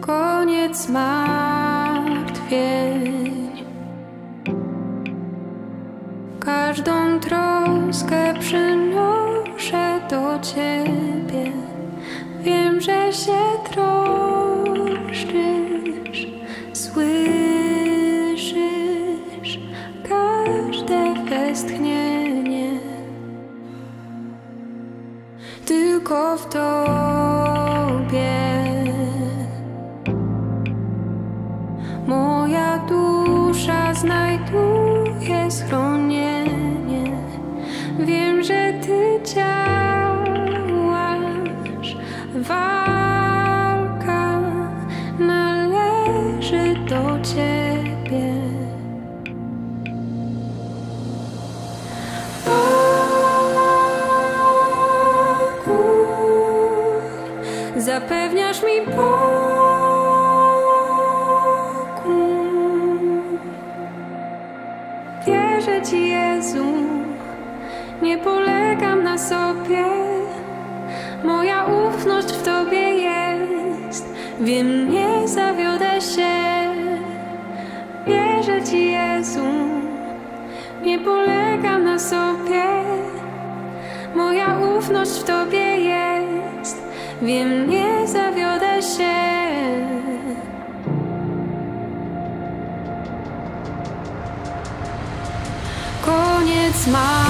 Koniec martwień. Każdą troskę przynoszę do Ciebie. Wiem, że się troszczysz, słyszysz każde westchnienie. Tylko w Tobie. Moja dusza znajduje zapewniasz mi pokój. Wierzę Ci, Jezu, nie polegam na sobie. Moja ufność w Tobie jest, wiem, nie zawiodę się. Wierzę Ci, Jezu, nie polegam na sobie. Moja ufność w Tobie jest, wiem, nie zawiodę się. Koniec martwień.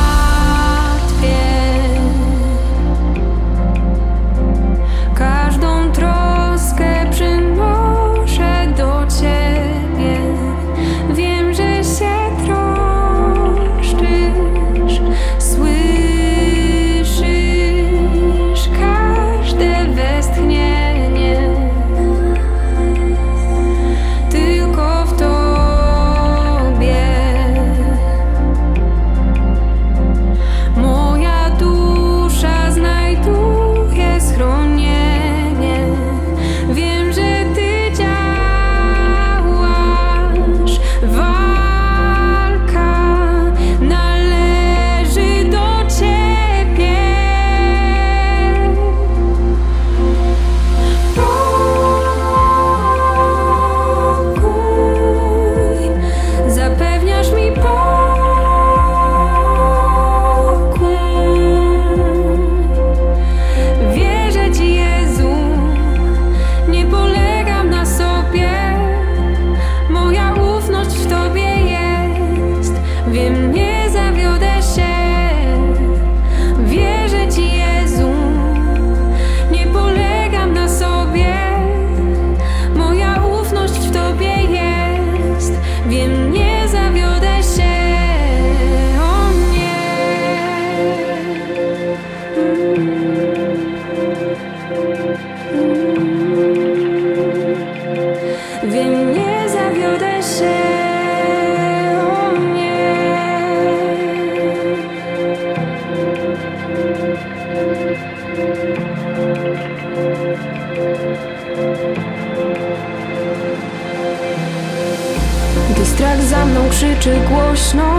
Krzyczy głośno,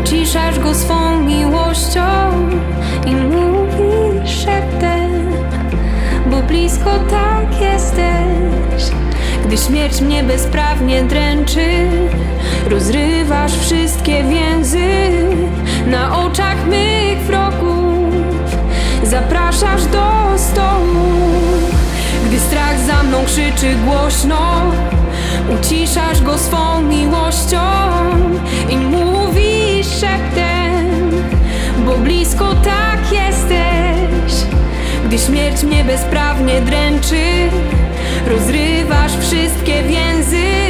uciszasz go swą miłością i mówisz szeptem, bo blisko tak jesteś. Gdy śmierć mnie bezprawnie dręczy, rozrywasz wszystkie więzy na oczach mych wrogów. Zapraszasz do stołu, gdy strach za mną krzyczy głośno. Uciszasz go swą miłością i mówisz szeptem, bo blisko tak jesteś. Gdy śmierć mnie bezprawnie dręczy, rozrywasz wszystkie więzy.